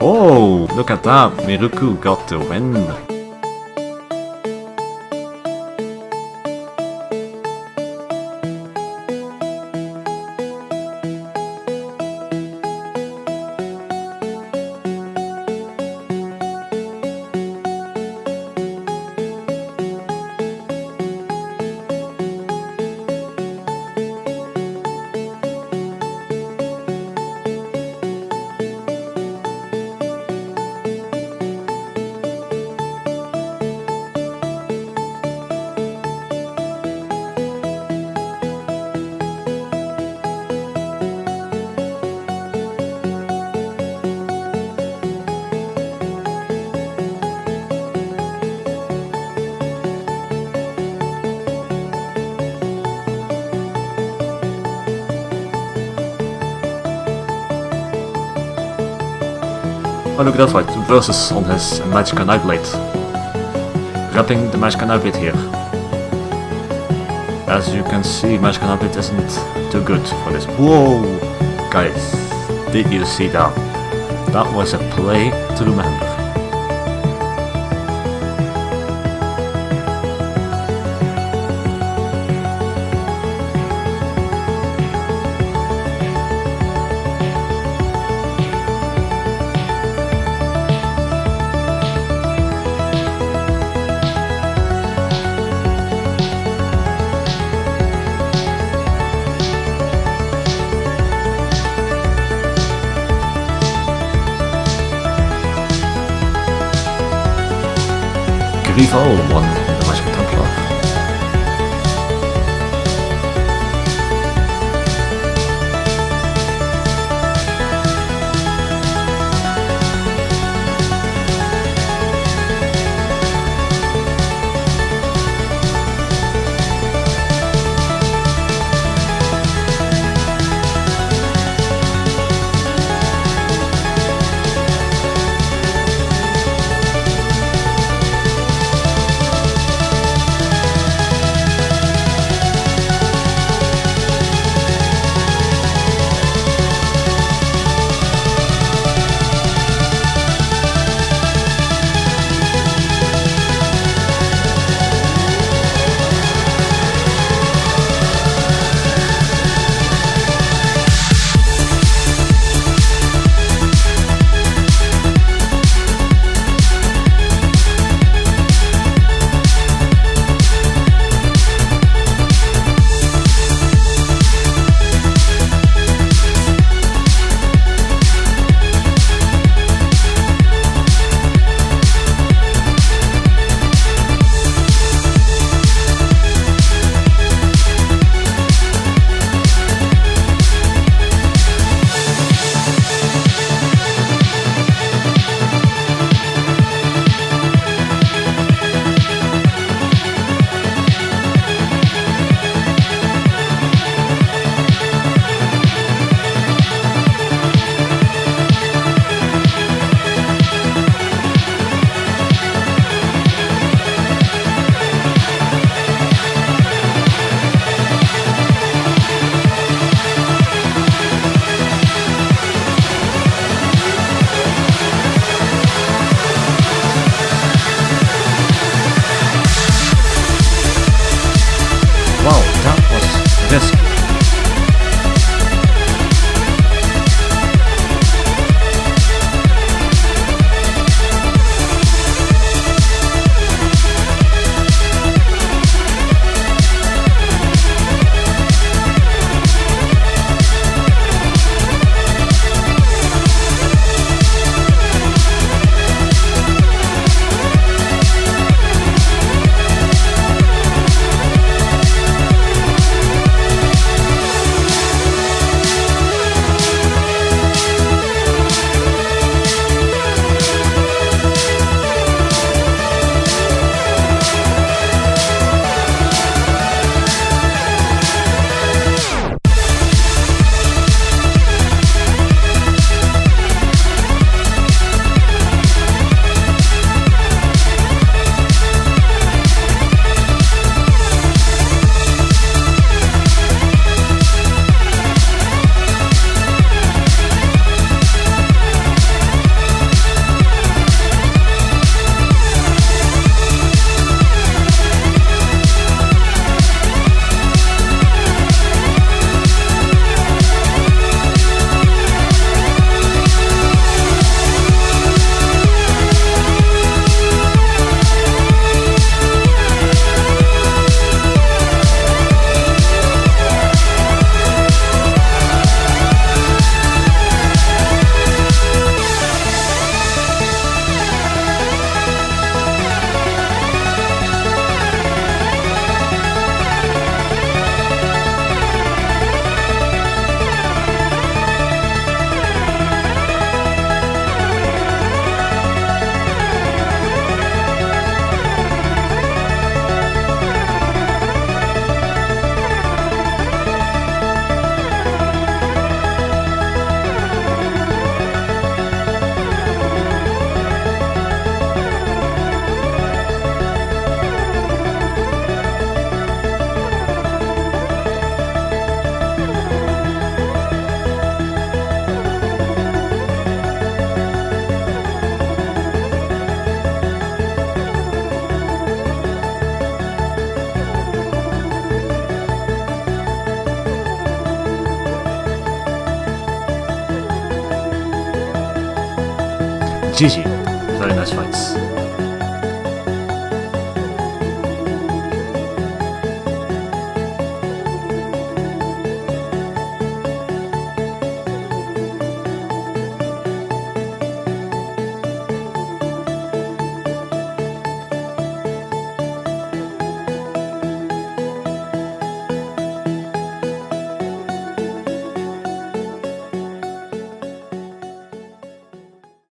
Oh, look at that. Miruku got the win. Oh look at fight, Versus on his Magic Knife Blade. Wrapping the Magic Blade here. As you can see, Magic Blade isn't too good for this. Whoa! Guys, did you see that? That was a play to remember. Grifo won the Magic Templar. GG 左なしファイツ